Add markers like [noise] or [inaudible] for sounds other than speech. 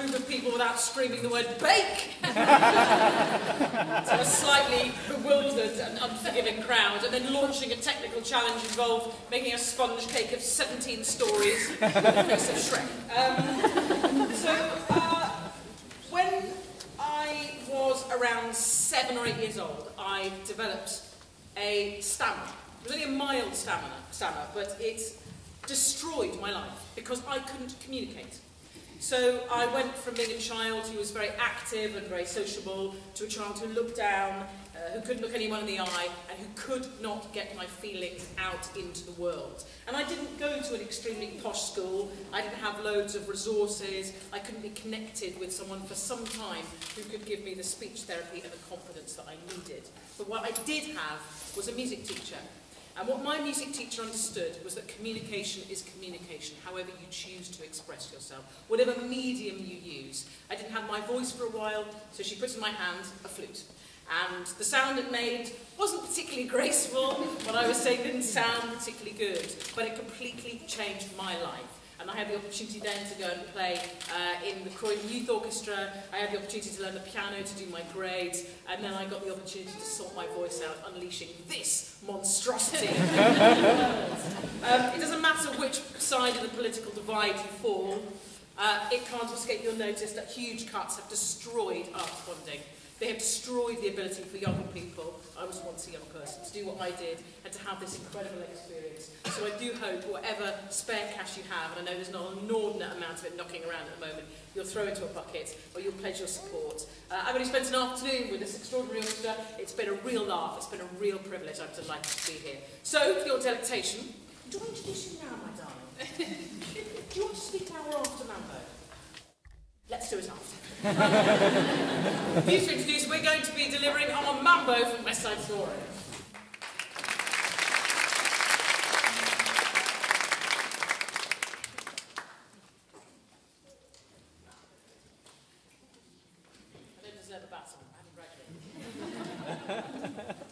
group of people without screaming the word bake. [laughs] to a slightly bewildered and unforgiving crowd, and then launching a technical challenge involved making a sponge cake of 17 stories with the face of Shrek. Um, so, uh, when I was around seven or eight years old, I developed a stammer. It was only a mild stammer, stammer but it destroyed my life because I couldn't communicate. So I went from being a child who was very active and very sociable to a child who looked down, uh, who couldn't look anyone in the eye, and who could not get my feelings out into the world. And I didn't go to an extremely posh school. I didn't have loads of resources. I couldn't be connected with someone for some time who could give me the speech therapy and the confidence that I needed. But what I did have was a music teacher And what my music teacher understood was that communication is communication, however you choose to express yourself, whatever medium you use. I didn't have my voice for a while, so she put in my hand a flute. And the sound it made wasn't particularly [laughs] graceful, but I would say didn't sound particularly good, but it completely changed my life and I had the opportunity then to go and play uh, in the Croydon Youth Orchestra. I had the opportunity to learn the piano, to do my grades, and then I got the opportunity to sort my voice out, unleashing this monstrosity. [laughs] um, it doesn't matter which side of the political divide you fall, uh, it can't escape your notice that huge cuts have destroyed arts funding. They have destroyed the ability for young people, I was once a young person, to do what I did and to have this incredible experience. So I do hope whatever spare cash you have, and I know there's not an inordinate amount of it knocking around at the moment, you'll throw into a bucket or you'll pledge your support. Uh, I've only spent an afternoon with this extraordinary orchestra. It's been a real laugh. It's been a real privilege. I'm delighted to be here. So, for your delectation, do I introduce you now, my darling? [laughs] do you want to speak now or after? Let's do it after. Please introduce, we're going to be delivering our Mambo from West Side I don't deserve a baton. I haven't.